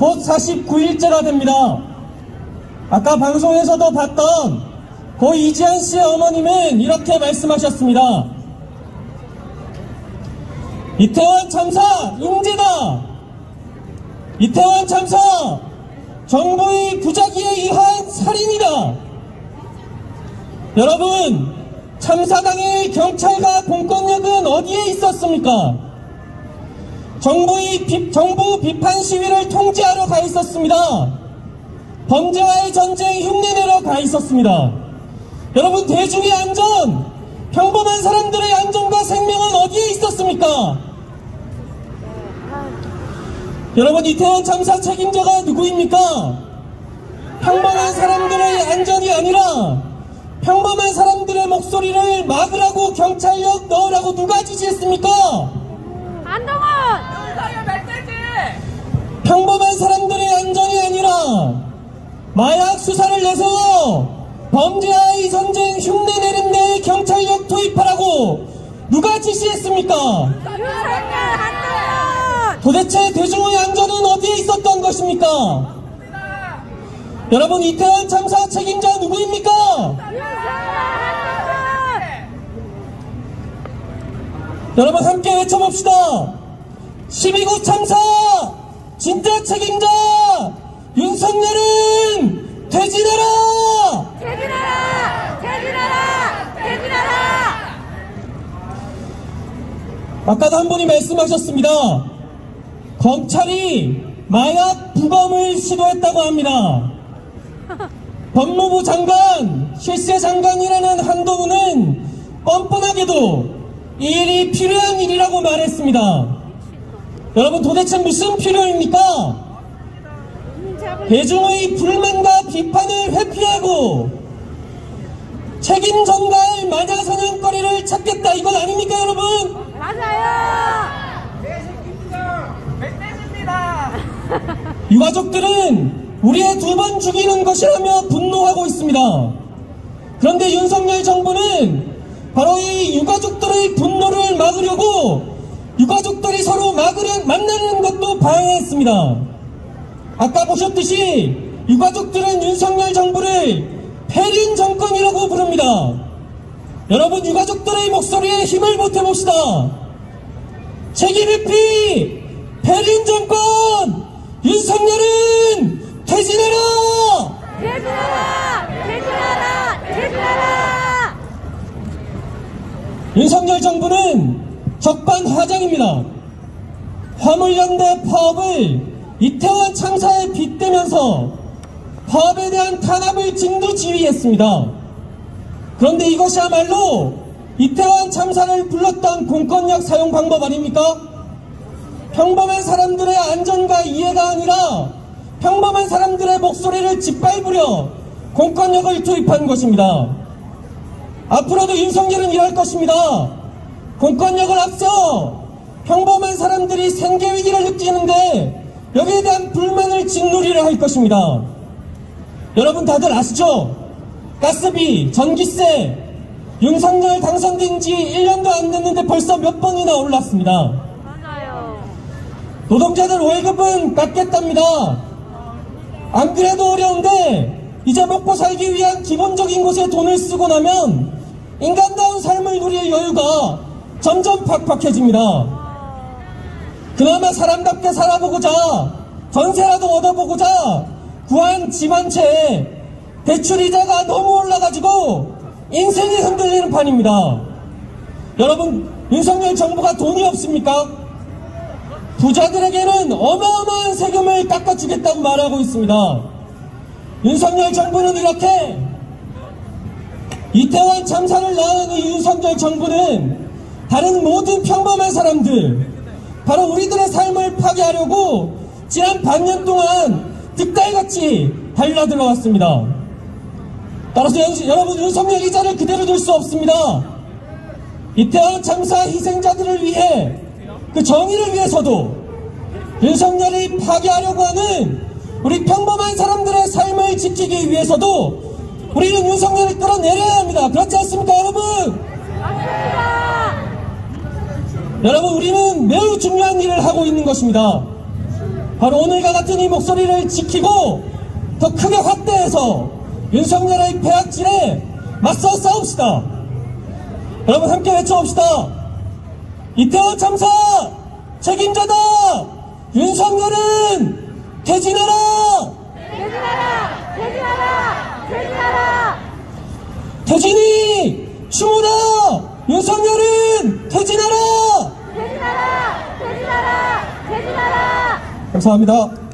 곧 49일째가 됩니다. 아까 방송에서도 봤던 고 이지한 씨의 어머님은 이렇게 말씀하셨습니다. 이태원 참사 인재다. 이태원 참사 정부의 부작위에 의한 살인이다. 여러분 참사 당일 경찰과 공권력은 어디에 있었습니까? 정부의 비, 정부 비판 시위를 통제하러 가 있었습니다. 범죄와의 전쟁 흉내내러 가 있었습니다. 여러분 대중의 안전, 평범한 사람들의 안전과 생명은 어디에 있었습니까? 여러분 이태원 참사 책임자가 누구입니까? 평범한 사람들의 안전이 아니라 평범한 사람들의 목소리를 막으라고 경찰력 넣으라고 누가 지시했습니까? 멧돼지! 평범한 사람들의 안전이 아니라 마약 수사를 내세워 범죄와의 전쟁 흉내 내는 데 경찰력 투입하라고 누가 지시했습니까? 도대체 대중의 안전은 어디에 있었던 것입니까? 여러분 이태원 참사 책임자 누구입니까? 윤석열 한동훈! 여러분 함께 외쳐봅시다. 12구 참사 진짜 책임자 윤석열은 퇴진하라! 퇴진하라! 퇴진하라! 퇴진하라! 아까도 한 분이 말씀하셨습니다. 검찰이 마약 부검을 시도했다고 합니다. 법무부 장관, 실세 장관이라는 한동훈은 뻔뻔하게도 이 일이 필요한 일이라고 말했습니다. 여러분 도대체 무슨 필요입니까? 대중의 불만과 비판을 회피하고 책임 전가할 마녀 사냥거리를 찾겠다 이건 아닙니까 여러분? 맞아요! 내 새끼입니다. 멧돼지입니다. 유가족들은 우리의 두 번 죽이는 것이라며 분노하고 있습니다. 그런데 윤석열 정부는 바로 이 유가족들의 분노를 막으려고 유가족들이 서로 막으려 만나는 것도 방해했습니다. 아까 보셨듯이 유가족들은 윤석열 정부를 패린 정권이라고 부릅니다. 여러분 유가족들의 목소리에 힘을 보태봅시다. 책임회피 패린 정권 윤석열은 퇴진해라 퇴진하라! 퇴진하라! 퇴진하라! 윤석열 정부는 적반하장입니다 화물연대 파업을 이태원 참사에 빗대면서 파업에 대한 탄압을 진두지휘했습니다 그런데 이것이야말로 이태원 참사를 불렀던 공권력 사용 방법 아닙니까? 평범한 사람들의 안전과 이해가 아니라 평범한 사람들의 목소리를 짓밟으려 공권력을 투입한 것입니다. 앞으로도 윤석열은 이럴 것입니다. 공권력을 앞서 평범한 사람들이 생계 위기를 느끼는데 여기에 대한 불만을 짓누리려 할 것입니다. 여러분 다들 아시죠? 가스비, 전기세, 윤석열 당선된 지 1년도 안 됐는데 벌써 몇 번이나 올랐습니다. 맞아요. 노동자들 월급은 깎겠답니다. 안 그래도 어려운데 이제 먹고 살기 위한 기본적인 곳에 돈을 쓰고 나면 인간다운 삶을 누릴 여유가 점점 팍팍해집니다. 그나마 사람답게 살아보고자 전세라도 얻어보고자 구한 집 한 채에 대출 이자가 너무 올라가지고 인생이 흔들리는 판입니다. 여러분 윤석열 정부가 돈이 없습니까? 부자들에게는 어마어마한 세금을 깎아주겠다고 말하고 있습니다. 윤석열 정부는 이렇게 이태원 참사를 낳은 이 윤석열 정부는 다른 모든 평범한 사람들, 바로 우리들의 삶을 파괴하려고 지난 반년 동안 득달같이 달려들어 왔습니다. 따라서 연- 여러분 윤석열 이 자를 그대로 둘 수 없습니다. 이태원 참사 희생자들을 위해 그 정의를 위해서도 윤석열이 파괴하려고 하는 우리 평범한 사람들의 삶을 지키기 위해서도 우리는 윤석열을 끌어내려야 합니다. 그렇지 않습니까, 여러분? 맞습니다. 여러분, 우리는 매우 중요한 일을 하고 있는 것입니다. 바로 오늘과 같은 이 목소리를 지키고 더 크게 확대해서 윤석열의 폐악질에 맞서 싸웁시다. 여러분 함께 외쳐봅시다. 이태원 참사 책임자다. 윤석열은 퇴진하라. 퇴진하라! 퇴진하라! 퇴진하라! 퇴진이 추모다. 윤석열은 퇴진하라. 퇴진하라! 퇴진하라! 퇴진하라! 감사합니다.